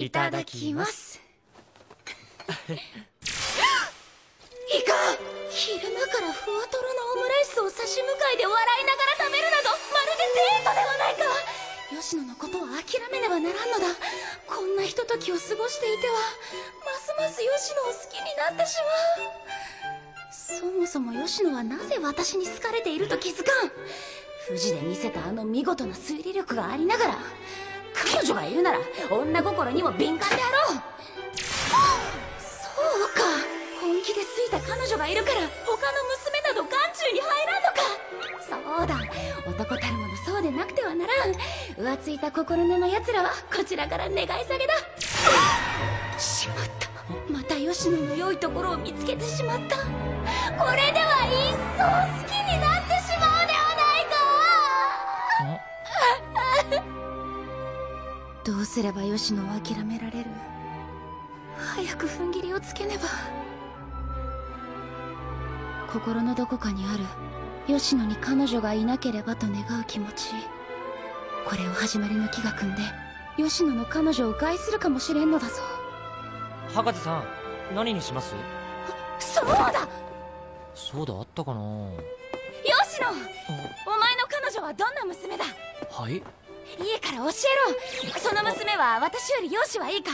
いただきます。いかん昼間からふわとろのオムライスを差し向かいで笑いながら食べるなどまるでデートではないか。吉野のことは諦めねばならんのだ。こんなひとときを過ごしていてはますます吉野を好きになってしまう。そもそも吉野はなぜ私に好かれていると気づかん。富士で見せたあの見事な推理力がありながら彼女がいるなら女心にも敏感であろう。そうか。本気でついた彼女がいるから他の娘など眼中に入らんのか。そうだ。男たるものそうでなくてはならん。浮ついた心根の奴らはこちらから願い下げだ。しまった。また吉野の良いところを見つけてしまった。これでは一層好きになってどうすれば吉野を諦められる？早く踏ん切りをつけねば。心のどこかにある吉野に彼女がいなければと願う気持ち。これを始まりの気が組んで吉野の彼女を害するかもしれんのだぞ。博士さん何にします？そうだ！そうだあったかな？吉野お前の彼女はどんな娘だ？はいいいから教えろ。その娘は私より容姿はいいか？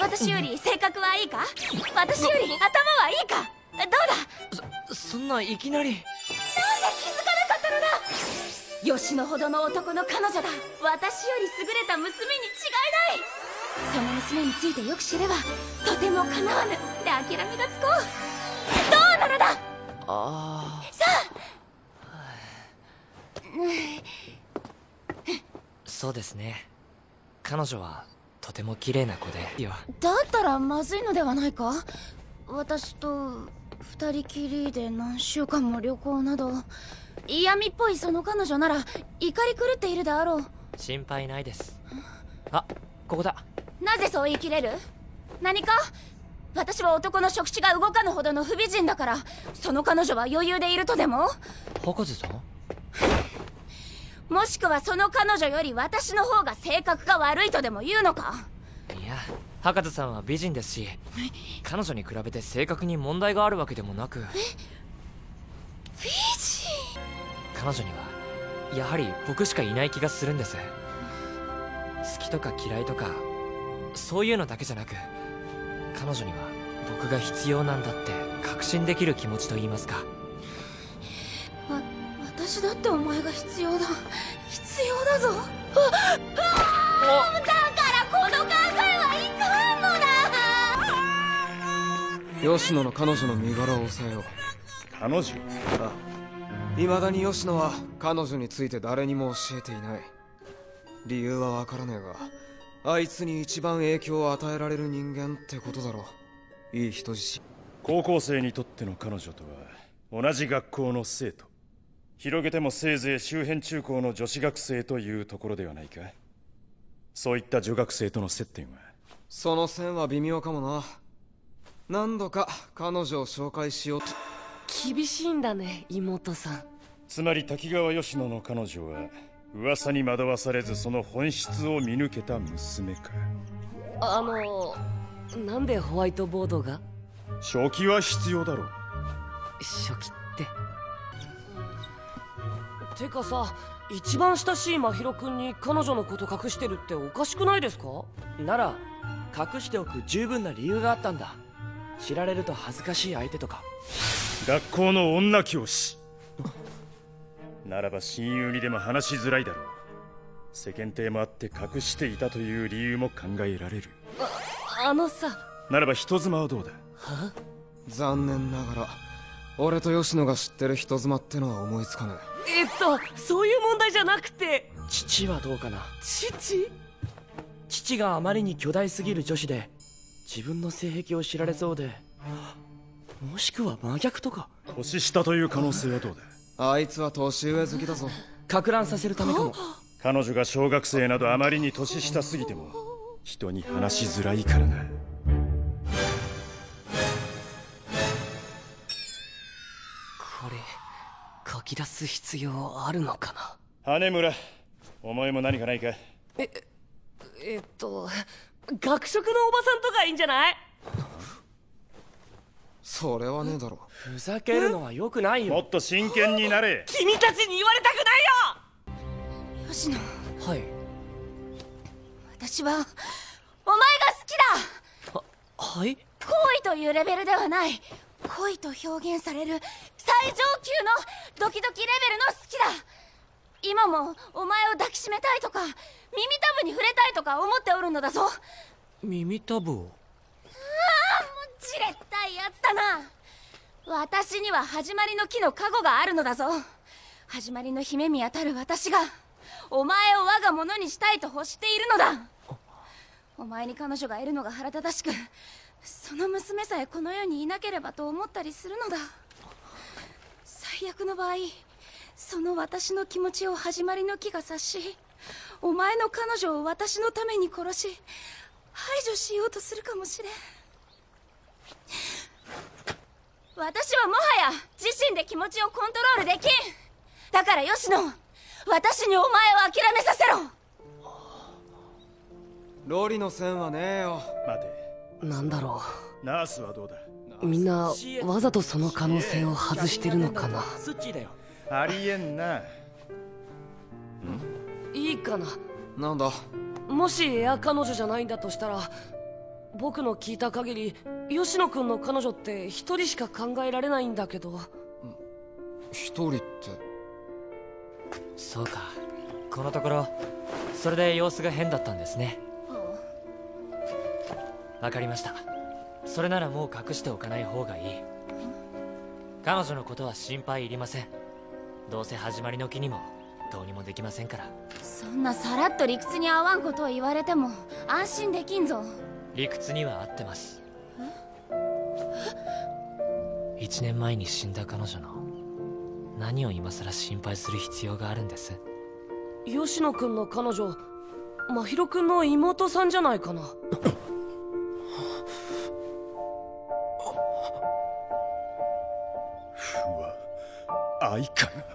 私より性格はいいか？私より頭はいいか？どうだ？そそんないきなり。なぜ気づかなかったのだ？吉野ほどの男の彼女だ。私より優れた娘に違いない。その娘についてよく知ればとてもかなわぬ。で諦めがつこう。どうなのだ？あさそうですね。彼女はとても綺麗な子でいやあだったらまずいのではないか？私と二人きりで何週間も旅行など嫌味っぽいその彼女なら怒り狂っているであろう。心配ないです。あここだ。なぜそう言い切れる？何か？私は男の触手が動かぬほどの不美人だからその彼女は余裕でいるとでも？博士さんもしくはその彼女より私の方が性格が悪いとでも言うのか？いや博士さんは美人ですし彼女に比べて性格に問題があるわけでもなく。美人？彼女にはやはり僕しかいない気がするんです。好きとか嫌いとかそういうのだけじゃなく彼女には僕が必要なんだって確信できる気持ちと言いますか。わ私だってお前が必要だ。必要だぞ。ああだからこの考えはいかんのだ。吉野の彼女の身柄を抑えよう。彼女？あ。未だに吉野は彼女について誰にも教えていない。理由はわからねえがあいつに一番影響を与えられる人間ってことだろう。いい人質。高校生にとっての彼女とは同じ学校の生徒広げてもせいぜい周辺中高の女子学生というところではないか。そういった女学生との接点は。その線は微妙かもな。何度か彼女を紹介しようと。厳しいんだね妹さん。つまり滝川吉野の彼女は噂に惑わされずその本質を見抜けた娘か。あのなんでホワイトボードが？正気は必要だろう。初期っててかさ一番親しい真宙君に彼女のこと隠してるっておかしくないですか？なら隠しておく十分な理由があったんだ。知られると恥ずかしい相手とか。学校の女教師。ならば親友にでも話しづらいだろう。世間体もあって隠していたという理由も考えられる。あのさ。ならば人妻はどうだ？残念ながら俺と吉野が知ってる人妻ってのは思いつかねえっとそういう問題じゃなくて。父はどうかな？父？父があまりに巨大すぎる女子で自分の性癖を知られそうでもしくは真逆とか。年下という可能性はどうだ？えあいつは年上好きだぞ。か乱させるためかも。彼女が小学生などあまりに年下すぎても人に話しづらいからなこれ書き出す必要あるのかな？羽村お前も何かないか？えっと学食のおばさんとかいいんじゃない？それはねえだろ。ふざけるのは良くないよ。もっと真剣になれ。君たちに言われたくないよ！吉野。はい。私はお前が好きだ！はい？恋というレベルではない恋と表現される最上級のドキドキレベルの好きだ。今もお前を抱きしめたいとか耳たぶに触れたいとか思っておるのだぞ。耳たぶを？じれったいやつだな。私には始まりの木の加護があるのだぞ。始まりの姫にあたる私がお前を我が物にしたいと欲しているのだ。お前に彼女がいるのが腹立たしくその娘さえこの世にいなければと思ったりするのだ。最悪の場合その私の気持ちを始まりの木が察しお前の彼女を私のために殺し排除しようとするかもしれん。私はもはや自身で気持ちをコントロールできん。だから吉野私にお前を諦めさせろ。ロリの線はねえよ。待てなんだろナースはどうだ？うみんなわざとその可能性を外してるのかな。ありえんな。いいかな。なんだ？もしエア彼女じゃないんだとしたら僕の聞いた限り吉野君の彼女って一人しか考えられないんだけど。一人って？そうか。このところそれで様子が変だったんですねわかりました。それならもう隠しておかない方がいい。彼女のことは心配いりません。どうせ始まりの木にもどうにもできませんから。そんなさらっと理屈に合わんことを言われても安心できんぞ。理屈には合ってます。1年前に死んだ彼女の何を今さら心配する必要があるんです？吉野君の彼女真宙君の妹さんじゃないかなうわ愛かな